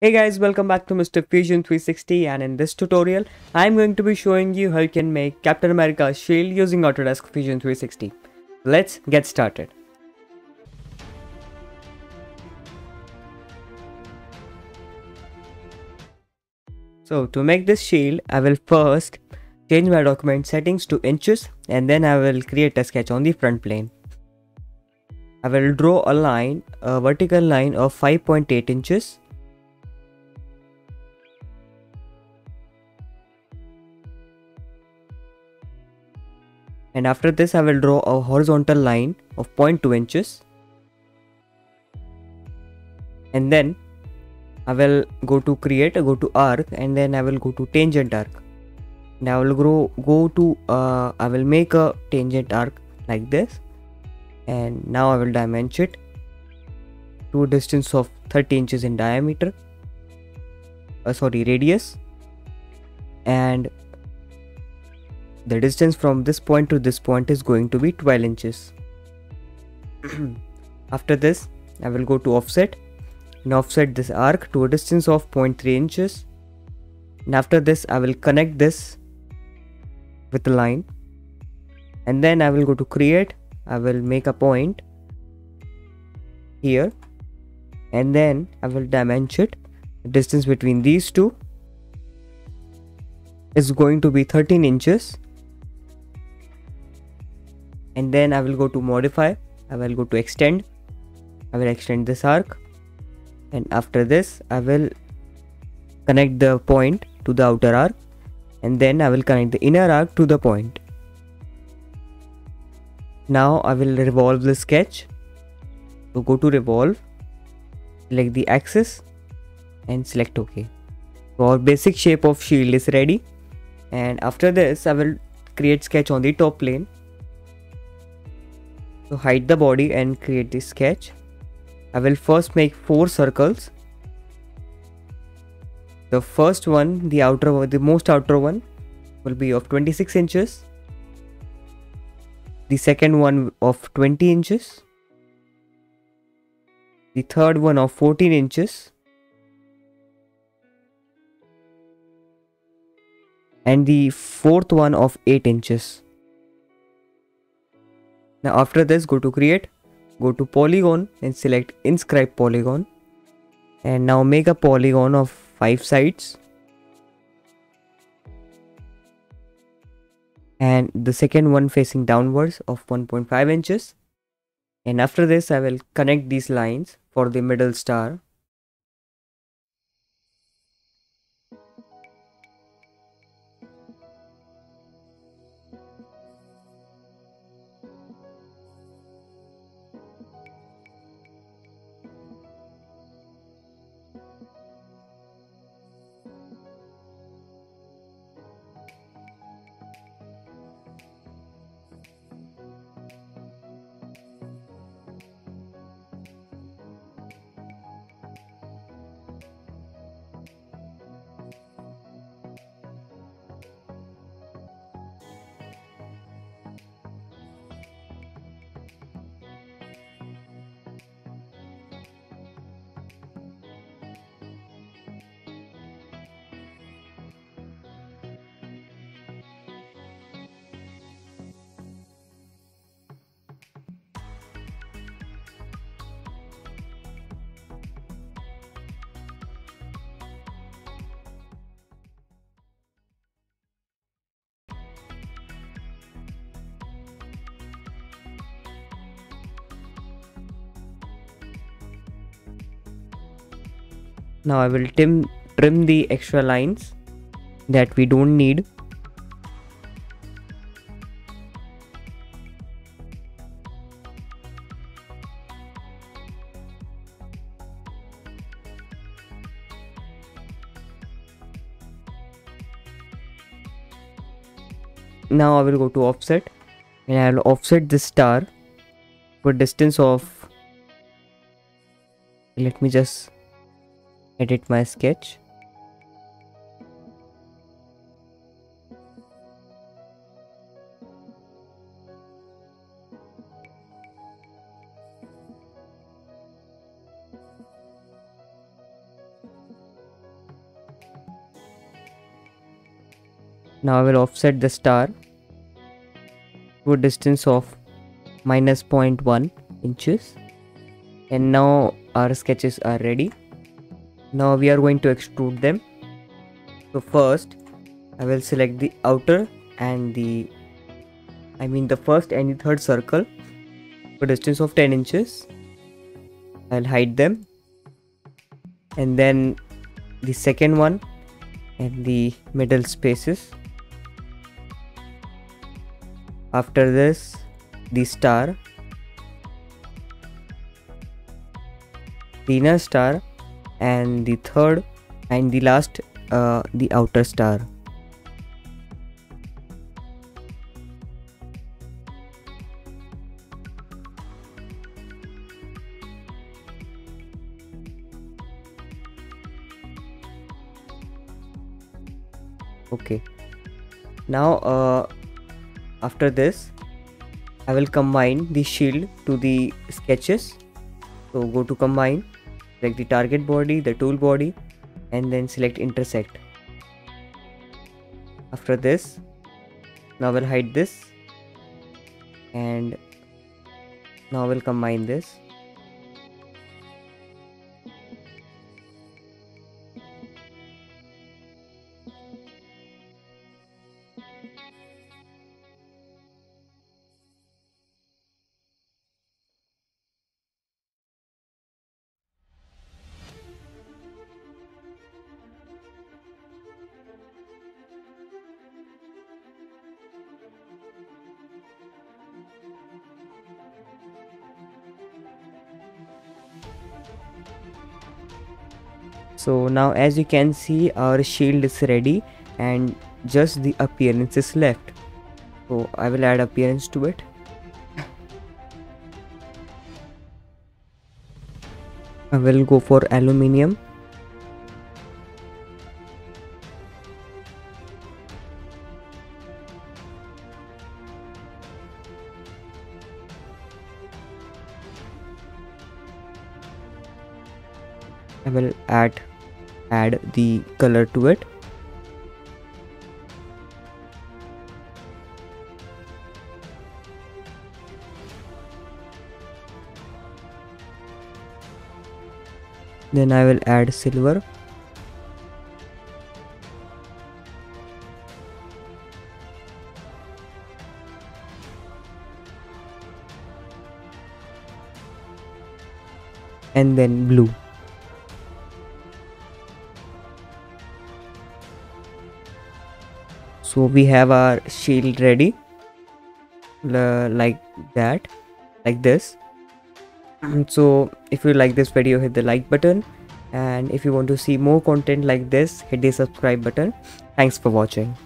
Hey guys, welcome back to Mr. Fusion 360 and in this tutorial, I'm going to be showing you how you can make Captain America's shield using Autodesk Fusion 360. Let's get started. So to make this shield, I will first change my document settings to inches and then I will create a sketch on the front plane. I will draw a line, a vertical line of 5.8 inches and after this I will draw a horizontal line of 0.2 inches. And then I will go to create go to arc and then I will go to tangent arc. Now I will go, go to uh, I will make a tangent arc like this. And now I will dimension it to a distance of 30 inches in diameter. Uh, sorry radius. And the distance from this point to this point is going to be 12 inches. After this I will go to offset. And offset this arc to a distance of 0.3 inches. And after this I will connect this with a line. And then I will go to create. I will make a point here. And then I will dimension it. The distance between these two is going to be 13 inches and then I will go to modify. I will go to extend. I will extend this arc. And after this I will connect the point to the outer arc. And then I will connect the inner arc to the point. Now I will revolve the sketch. So go to revolve. Select the axis. And select ok. So our basic shape of shield is ready. And after this I will create sketch on the top plane to hide the body and create this sketch. I will first make four circles. The first one the outer one the most outer one will be of 26 inches. The second one of 20 inches. The third one of 14 inches. And the fourth one of 8 inches now after this go to create, go to polygon and select inscribe polygon. And now make a polygon of 5 sides. And the second one facing downwards of 1.5 inches. And after this I will connect these lines for the middle star now I will trim trim the extra lines that we don't need. Now I will go to offset. And I will offset this star for distance of let me just edit my sketch Now I will offset the star to a distance of minus 0.1 inches and now our sketches are ready now we are going to extrude them. So first I will select the outer and the I mean the first and the third circle for distance of 10 inches. I'll hide them. And then the second one and the middle spaces. After this the star. The inner star and the third and the last uh, the outer star. Okay. Now uh, after this I will combine the shield to the sketches. So go to combine select the target body the tool body and then select intersect. After this now we'll hide this and now we'll combine this so now as you can see our shield is ready and just the appearance is left. So I will add appearance to it. I will go for aluminium I will add add the color to it. Then I will add silver. And then blue so we have our shield ready. Like that like this. And so if you like this video hit the like button. And if you want to see more content like this hit the subscribe button. Thanks for watching